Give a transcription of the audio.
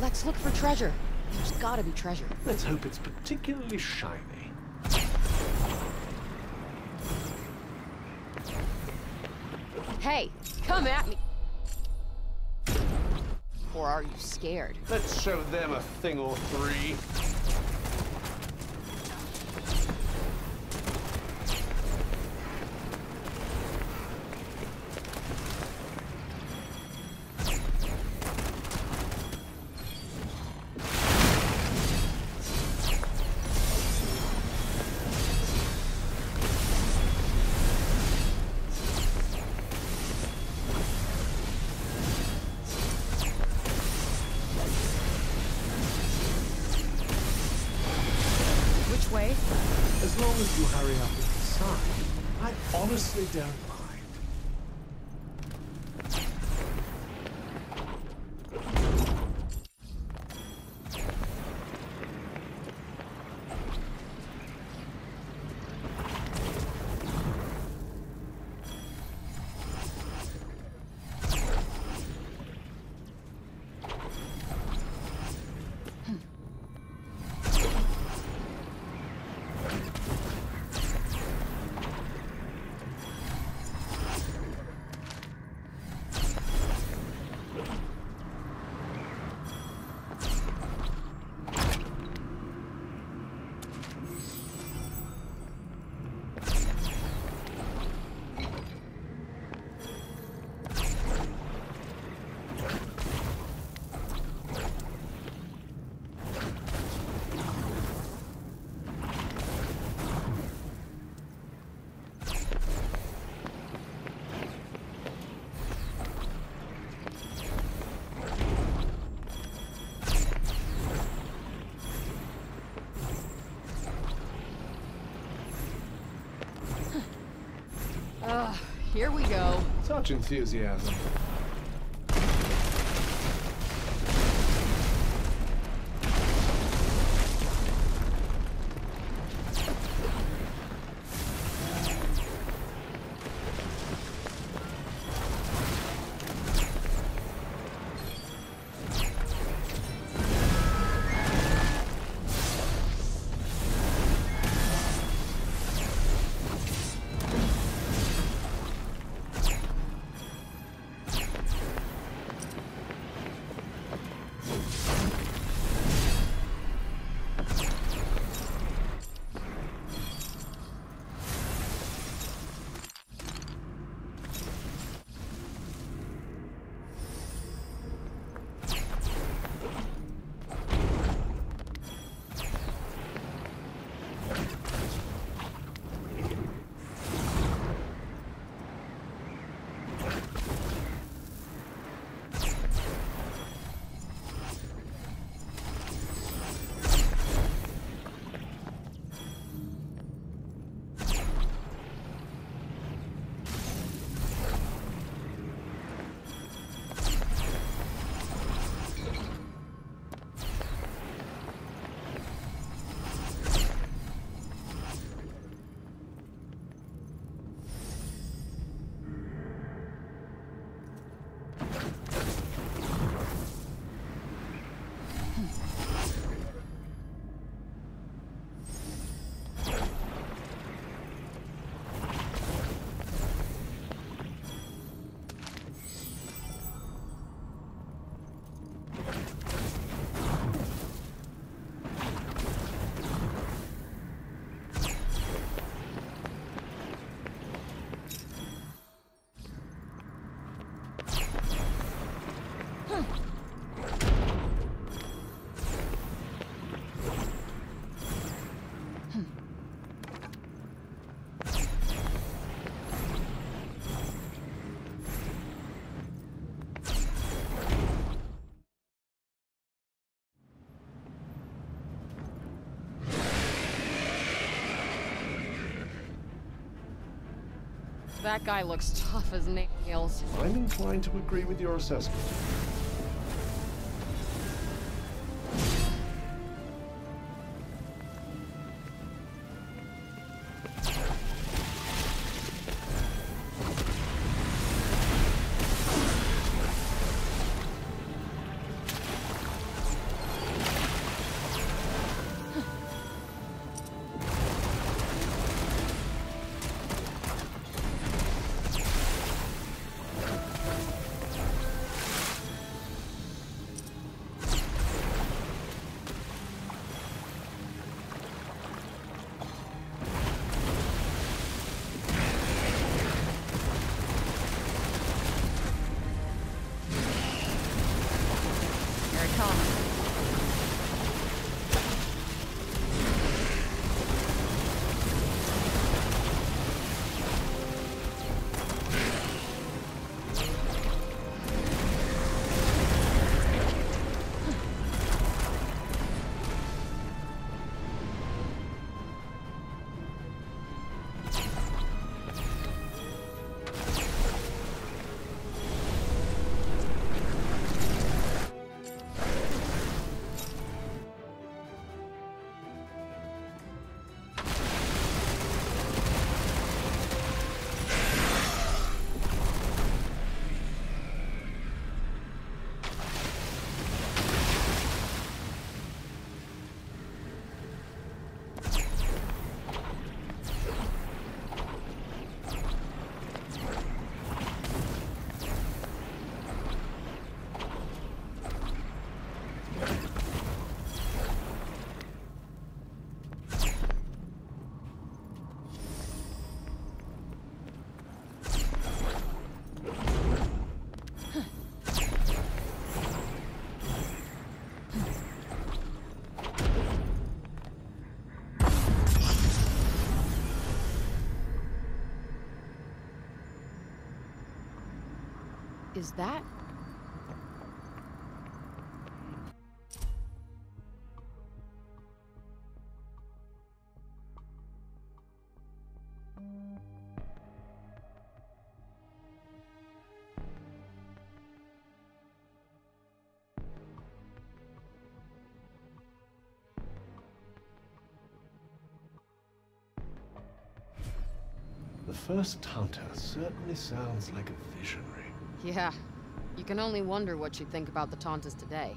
Let's look for treasure. There's gotta be treasure. Let's hope it's particularly shiny. Hey, come at me. Or are you scared? Let's show them a thing or three. As long as you hurry up inside, I honestly don't here we go. Such enthusiasm. That guy looks tough as nails. I'm inclined to agree with your assessment. Cortana. Is that... The first hunter certainly sounds like a visionary. Yeah. You can only wonder what she'd think about the Tantas today.